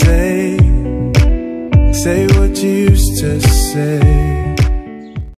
Say, say what you used to say.